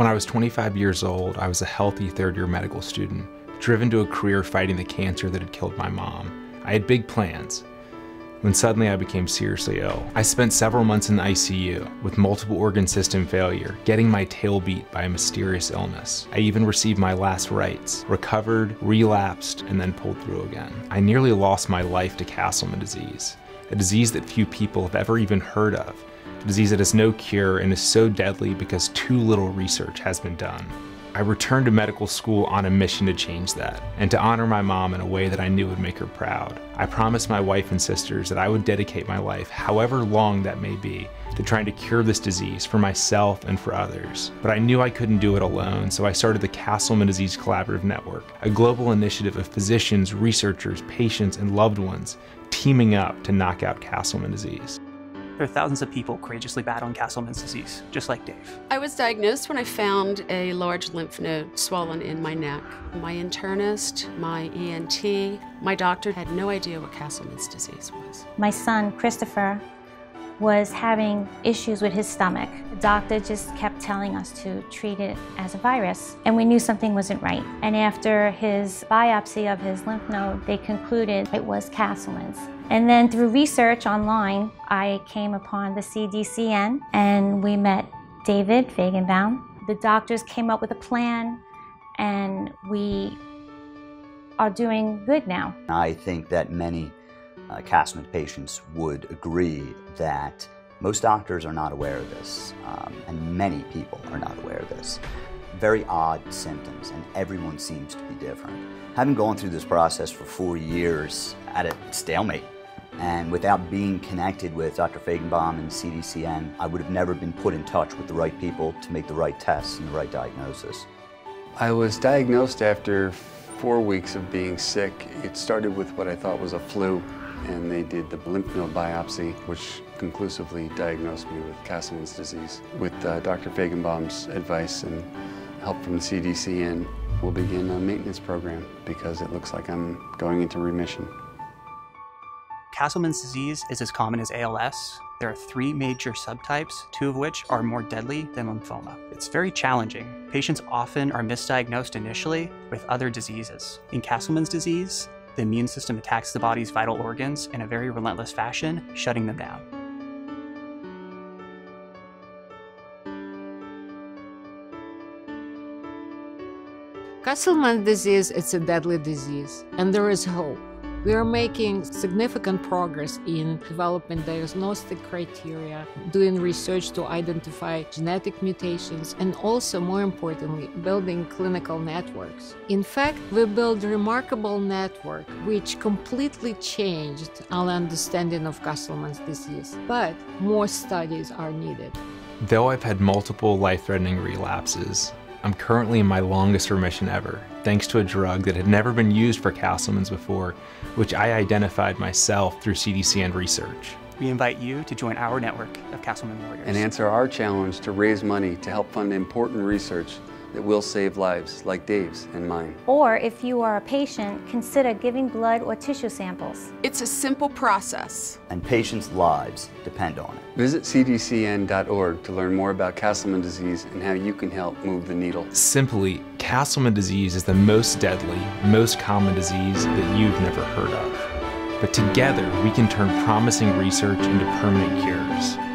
When I was 25 years old, I was a healthy third year medical student, driven to a career fighting the cancer that had killed my mom. I had big plans. When suddenly I became seriously ill. I spent several months in the ICU with multiple organ system failure, getting my tail beat by a mysterious illness. I even received my last rites, recovered, relapsed, and then pulled through again. I nearly lost my life to Castleman disease, a disease that few people have ever even heard of, a disease that has no cure and is so deadly because too little research has been done. I returned to medical school on a mission to change that, and to honor my mom in a way that I knew would make her proud. I promised my wife and sisters that I would dedicate my life, however long that may be, to trying to cure this disease for myself and for others. But I knew I couldn't do it alone, so I started the Castleman Disease Collaborative Network, a global initiative of physicians, researchers, patients, and loved ones teaming up to knock out Castleman disease. There are thousands of people courageously battling Castleman's disease, just like Dave. I was diagnosed when I found a large lymph node swollen in my neck. My internist, my ENT, my doctor had no idea what Castleman's disease was. My son, Christopher, was having issues with his stomach. The doctor just kept telling us to treat it as a virus, and we knew something wasn't right. And after his biopsy of his lymph node, they concluded it was Castleman's. And then through research online, I came upon the CDCN, and we met David Fajgenbaum. The doctors came up with a plan, and we are doing good now. I think that many uh, Castleman patients would agree that most doctors are not aware of this, um, and many people are not aware of this. Very odd symptoms, and everyone seems to be different. Having gone through this process for four years at a stalemate, and without being connected with Dr. Fajgenbaum and CDCN, I would have never been put in touch with the right people to make the right tests and the right diagnosis. I was diagnosed after four weeks of being sick. It started with what I thought was a flu and they did the lymph node biopsy, which conclusively diagnosed me with Castleman's disease. With uh, Dr. Fajgenbaum's advice and help from the CDCN, and we'll begin a maintenance program because it looks like I'm going into remission. Castleman's disease is as common as ALS. There are three major subtypes, two of which are more deadly than lymphoma. It's very challenging. Patients often are misdiagnosed initially with other diseases. In Castleman's disease, the immune system attacks the body's vital organs in a very relentless fashion, shutting them down. Castleman disease, it's a deadly disease, and there is hope. We are making significant progress in developing diagnostic criteria, doing research to identify genetic mutations, and also, more importantly, building clinical networks. In fact, we built a remarkable network which completely changed our understanding of Castleman's disease. But more studies are needed. Though I've had multiple life-threatening relapses, I'm currently in my longest remission ever, thanks to a drug that had never been used for Castleman's before, which I identified myself through CDCN research. We invite you to join our network of Castleman Warriors. And answer our challenge to raise money to help fund important research that will save lives like Dave's and mine. Or if you are a patient, consider giving blood or tissue samples. It's a simple process. And patients' lives depend on it. Visit cdcn.org to learn more about Castleman disease and how you can help move the needle. Simply, Castleman disease is the most deadly, most common disease that you've never heard of. But together, we can turn promising research into permanent cure.